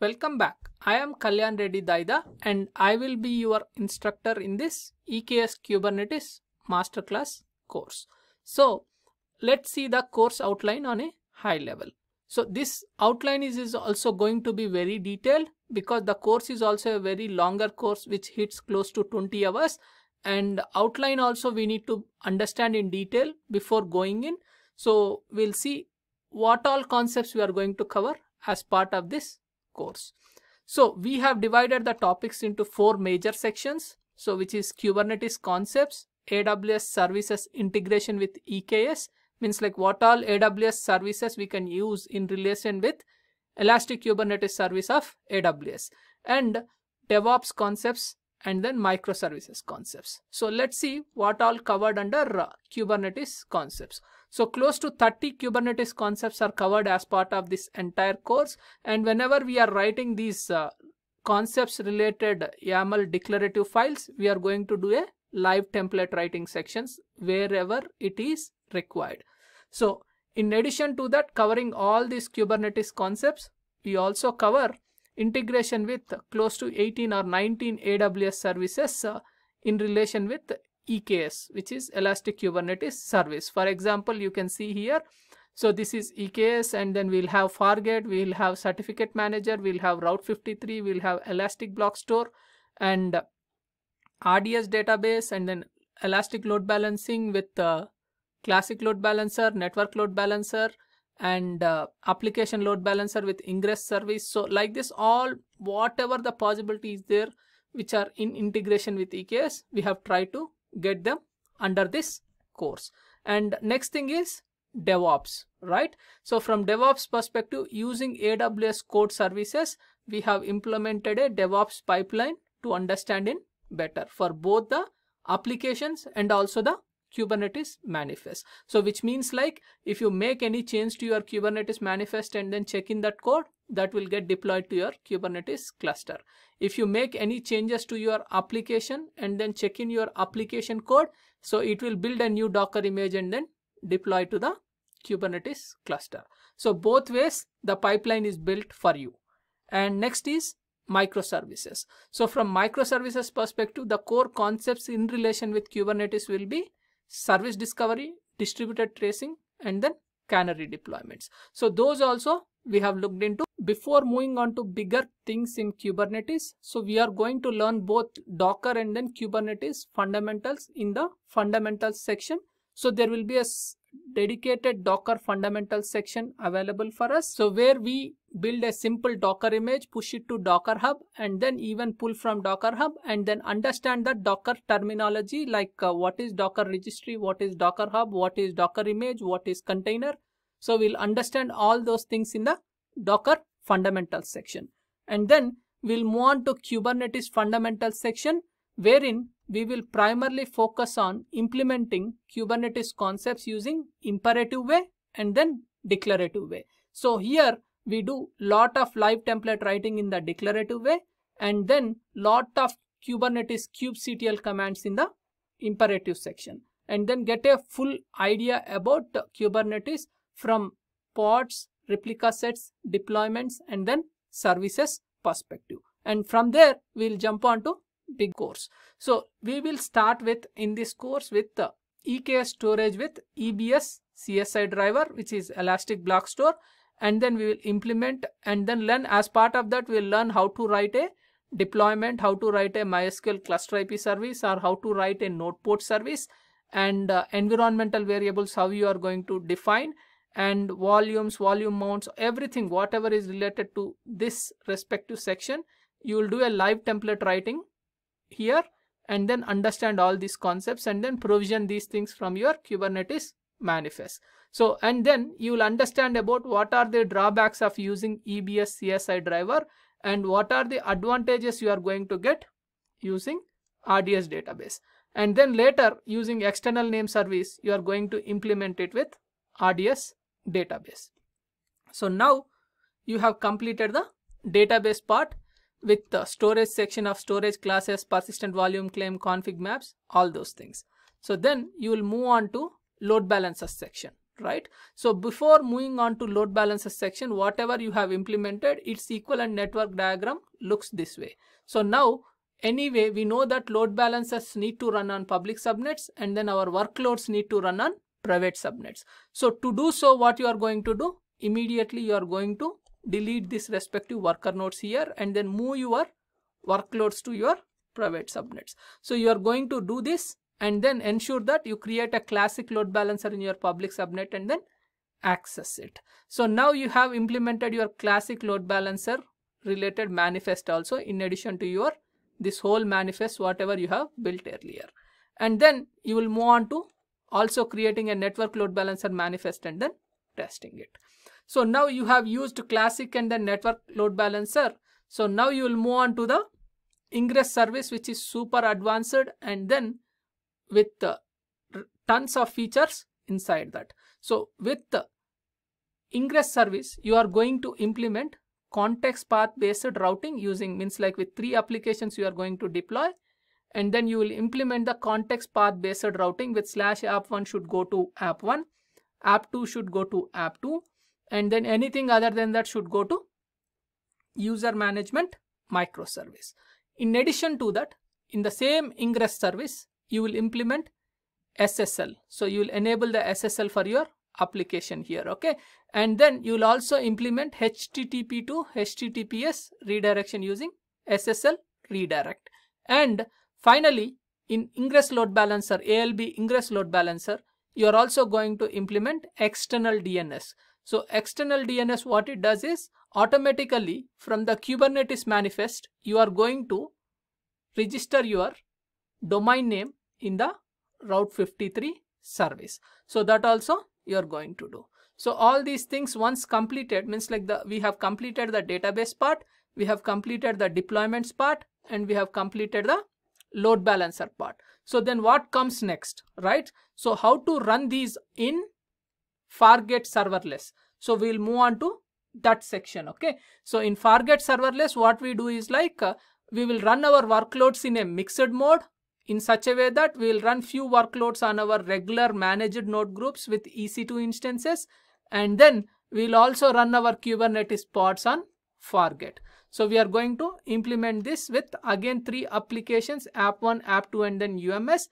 welcome back. I am Kalyan Reddy Daida and I will be your instructor in this EKS Kubernetes Masterclass course. So let's see the course outline on a high level. So this outline is, is also going to be very detailed because the course is also a very longer course which hits close to 20 hours and outline also we need to understand in detail before going in. So we'll see what all concepts we are going to cover as part of this course. So we have divided the topics into four major sections. So which is Kubernetes concepts, AWS services integration with EKS means like what all AWS services we can use in relation with Elastic Kubernetes service of AWS and DevOps concepts and then microservices concepts. So let's see what all covered under uh, Kubernetes concepts. So close to 30 Kubernetes concepts are covered as part of this entire course. And whenever we are writing these uh, concepts related YAML declarative files, we are going to do a live template writing sections wherever it is required. So in addition to that, covering all these Kubernetes concepts, we also cover integration with close to 18 or 19 AWS services uh, in relation with EKS, which is Elastic Kubernetes Service. For example, you can see here, so this is EKS and then we'll have Fargate, we'll have Certificate Manager, we'll have Route 53, we'll have Elastic Block Store and RDS database and then Elastic Load Balancing with uh, Classic Load Balancer, Network Load Balancer and uh, application load balancer with ingress service. So like this all whatever the possibility is there which are in integration with EKS we have tried to get them under this course. And next thing is DevOps right? So from DevOps perspective using AWS code services we have implemented a DevOps pipeline to understand it better for both the applications and also the Kubernetes manifest. So which means like if you make any change to your Kubernetes manifest and then check in that code, that will get deployed to your Kubernetes cluster. If you make any changes to your application and then check in your application code, so it will build a new Docker image and then deploy to the Kubernetes cluster. So both ways the pipeline is built for you. And next is microservices. So from microservices perspective, the core concepts in relation with Kubernetes will be service discovery, distributed tracing, and then canary deployments. So those also we have looked into before moving on to bigger things in Kubernetes. So we are going to learn both Docker and then Kubernetes fundamentals in the fundamentals section. So there will be a dedicated Docker fundamentals section available for us. So where we build a simple Docker image, push it to Docker Hub and then even pull from Docker Hub and then understand the Docker terminology like uh, what is Docker registry, what is Docker Hub, what is Docker image, what is container. So we'll understand all those things in the Docker fundamentals section. And then we'll move on to Kubernetes fundamentals section wherein we will primarily focus on implementing Kubernetes concepts using imperative way and then declarative way. So here we do lot of live template writing in the declarative way and then lot of Kubernetes kubectl commands in the imperative section and then get a full idea about Kubernetes from pods, replica sets, deployments and then services perspective. And from there, we'll jump on to big course. So we will start with in this course with the EKS storage with EBS CSI driver, which is Elastic Block Store. And then we will implement and then learn as part of that, we'll learn how to write a deployment, how to write a MySQL cluster IP service or how to write a node port service and uh, environmental variables, how you are going to define and volumes, volume mounts, everything, whatever is related to this respective section, you will do a live template writing here and then understand all these concepts and then provision these things from your Kubernetes manifest. So, and then you will understand about what are the drawbacks of using EBS CSI driver and what are the advantages you are going to get using RDS database. And then later using external name service, you are going to implement it with RDS database. So now you have completed the database part with the storage section of storage classes, persistent volume claim, config maps, all those things. So then you will move on to load balancers section, right? So before moving on to load balancer section, whatever you have implemented, its equivalent network diagram looks this way. So now anyway, we know that load balancers need to run on public subnets and then our workloads need to run on private subnets. So to do so, what you are going to do? Immediately you are going to delete this respective worker nodes here and then move your workloads to your private subnets. So you are going to do this and then ensure that you create a classic load balancer in your public subnet and then access it. So now you have implemented your classic load balancer related manifest also in addition to your this whole manifest whatever you have built earlier. And then you will move on to also creating a network load balancer manifest and then testing it. So now you have used classic and then network load balancer. So now you will move on to the ingress service which is super advanced and then with uh, tons of features inside that. So with the ingress service, you are going to implement context path based routing using means like with three applications you are going to deploy and then you will implement the context path based routing with slash app1 should go to app1, app2 should go to app2 and then anything other than that should go to user management microservice. In addition to that, in the same ingress service, you will implement SSL. So you will enable the SSL for your application here, okay? And then you will also implement HTTP to HTTPS redirection using SSL redirect. And finally, in ingress load balancer, ALB ingress load balancer, you are also going to implement external DNS. So external DNS, what it does is automatically from the Kubernetes manifest, you are going to register your domain name in the Route 53 service. So that also you are going to do. So all these things once completed means like the we have completed the database part, we have completed the deployments part and we have completed the load balancer part. So then what comes next, right? So how to run these in Fargate serverless. So we'll move on to that section, okay? So in Fargate serverless, what we do is like uh, we will run our workloads in a mixed mode in such a way that we will run few workloads on our regular managed node groups with EC2 instances and then we will also run our Kubernetes pods on Fargate. So we are going to implement this with again three applications app1, app2 and then UMS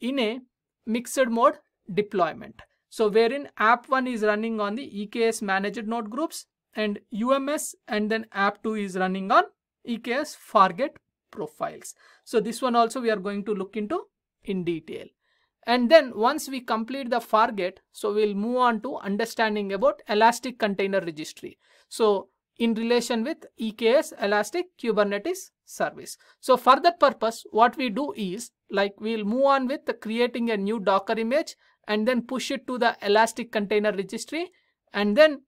in a mixed mode deployment. So wherein app1 is running on the EKS managed node groups and UMS and then app2 is running on EKS Fargate profiles. So this one also we are going to look into in detail. And then once we complete the Fargate, so we'll move on to understanding about Elastic Container Registry. So in relation with EKS Elastic Kubernetes Service. So for that purpose, what we do is like we'll move on with creating a new Docker image and then push it to the Elastic Container Registry and then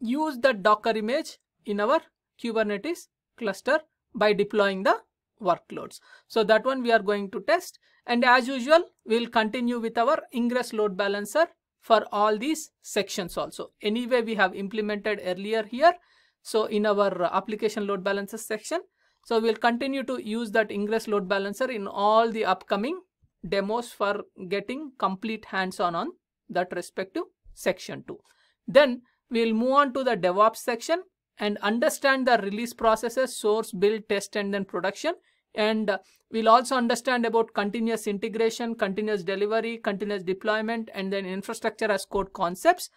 use the Docker image in our Kubernetes cluster by deploying the workloads. So that one we are going to test and as usual we will continue with our ingress load balancer for all these sections also. Anyway we have implemented earlier here. So in our application load balancer section. So we'll continue to use that ingress load balancer in all the upcoming demos for getting complete hands-on on that respective section too. Then we'll move on to the DevOps section and understand the release processes, source, build, test, and then production. And we'll also understand about continuous integration, continuous delivery, continuous deployment, and then infrastructure as code concepts.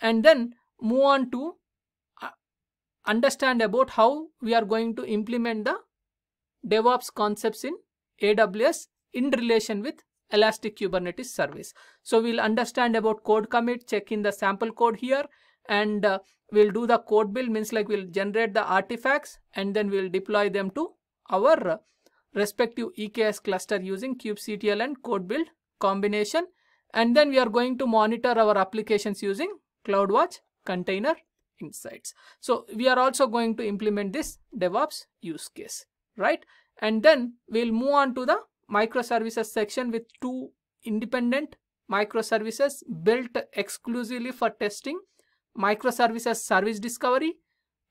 And then move on to uh, understand about how we are going to implement the DevOps concepts in AWS in relation with Elastic Kubernetes service. So we'll understand about code commit, check in the sample code here, and uh, we'll do the code build means like we'll generate the artifacts and then we'll deploy them to our respective EKS cluster using kubectl and code build combination and then we are going to monitor our applications using CloudWatch container insights. So we are also going to implement this DevOps use case, right? And then we'll move on to the microservices section with two independent microservices built exclusively for testing microservices service discovery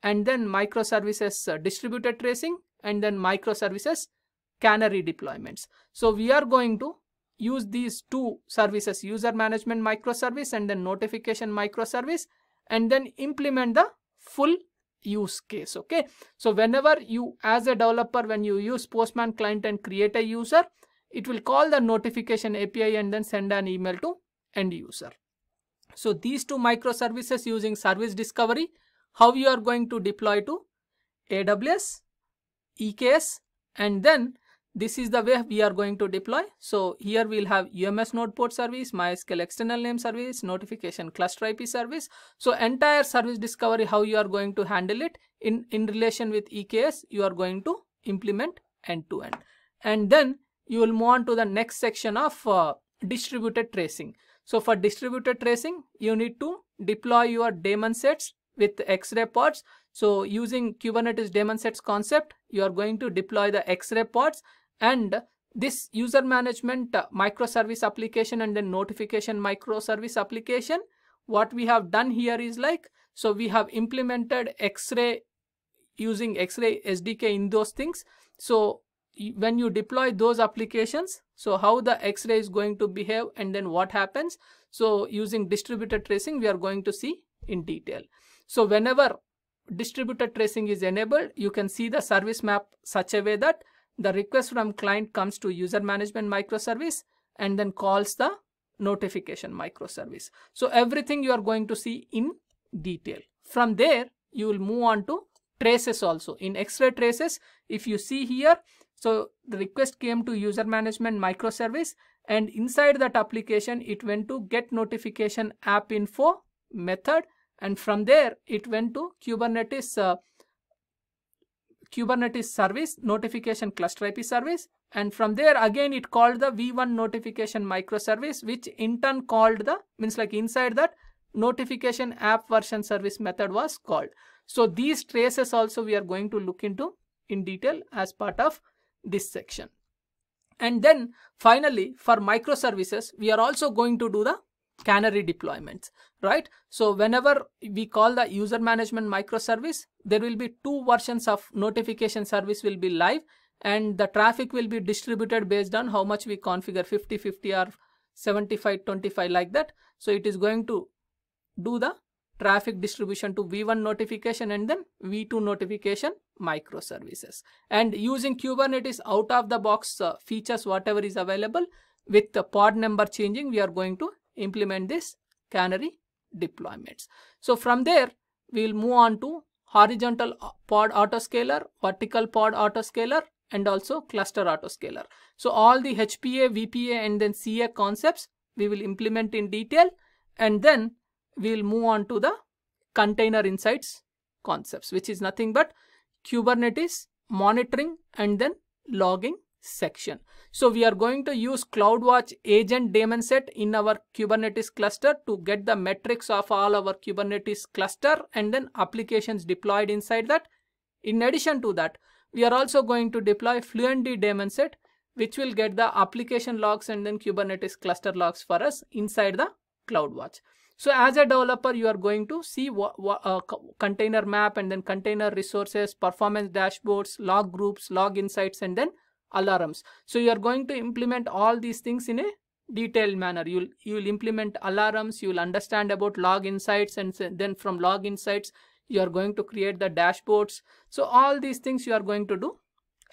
and then microservices uh, distributed tracing and then microservices canary deployments. So we are going to use these two services user management microservice and then notification microservice and then implement the full use case okay? So whenever you as a developer when you use postman client and create a user it will call the notification api and then send an email to end user. So these two microservices using service discovery how you are going to deploy to aws eks and then this is the way we are going to deploy. So here we'll have UMS node port service, MySQL external name service, notification cluster IP service. So entire service discovery, how you are going to handle it in, in relation with EKS, you are going to implement end to end. And then you will move on to the next section of uh, distributed tracing. So for distributed tracing, you need to deploy your daemon sets with X-ray pods. So using Kubernetes daemon sets concept, you are going to deploy the X-ray pods and this user management uh, microservice application and then notification microservice application what we have done here is like so we have implemented x-ray using x-ray sdk in those things. So when you deploy those applications so how the x-ray is going to behave and then what happens. So using distributed tracing we are going to see in detail. So whenever distributed tracing is enabled you can see the service map such a way that the request from client comes to user management microservice and then calls the notification microservice. So everything you are going to see in detail. From there, you will move on to traces also. In X-ray traces, if you see here, so the request came to user management microservice and inside that application, it went to get notification app info method and from there it went to Kubernetes uh, Kubernetes service notification cluster IP service and from there again it called the v1 notification microservice which in turn called the means like inside that notification app version service method was called. So these traces also we are going to look into in detail as part of this section. And then finally for microservices we are also going to do the canary deployments, right? So whenever we call the user management microservice, there will be two versions of notification service will be live and the traffic will be distributed based on how much we configure 50, 50 or 75, 25 like that. So it is going to do the traffic distribution to V1 notification and then V2 notification microservices. And using Kubernetes out of the box uh, features, whatever is available with the pod number changing, we are going to implement this canary deployments. So from there, we will move on to horizontal pod autoscaler, vertical pod autoscaler, and also cluster autoscaler. So all the HPA, VPA, and then CA concepts we will implement in detail, and then we will move on to the container insights concepts, which is nothing but Kubernetes monitoring and then logging section. So we are going to use CloudWatch agent daemon set in our Kubernetes cluster to get the metrics of all our Kubernetes cluster and then applications deployed inside that. In addition to that, we are also going to deploy FluentD daemon set which will get the application logs and then Kubernetes cluster logs for us inside the CloudWatch. So as a developer, you are going to see uh, container map and then container resources, performance dashboards, log groups, log insights, and then alarms. So you are going to implement all these things in a detailed manner. You'll you will implement alarms. You will understand about log insights, and then from log insights you are going to create the dashboards. So all these things you are going to do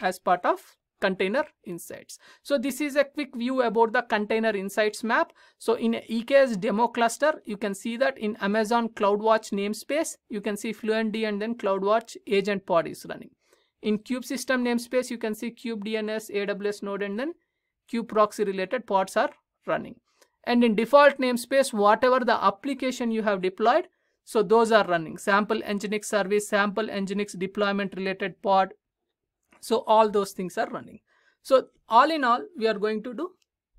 as part of container insights. So this is a quick view about the container insights map. So in EKS demo cluster, you can see that in Amazon CloudWatch namespace, you can see FluentD and then CloudWatch agent pod is running. In kube system namespace, you can see kube DNS, AWS node, and then kube proxy related pods are running. And in default namespace, whatever the application you have deployed, so those are running. Sample Nginx service, sample Nginx deployment related pod. So all those things are running. So all in all, we are going to do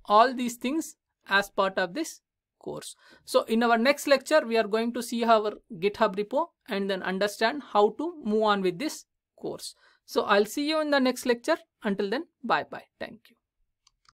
all these things as part of this course. So in our next lecture, we are going to see our GitHub repo and then understand how to move on with this course. So I'll see you in the next lecture. Until then, bye bye. Thank you.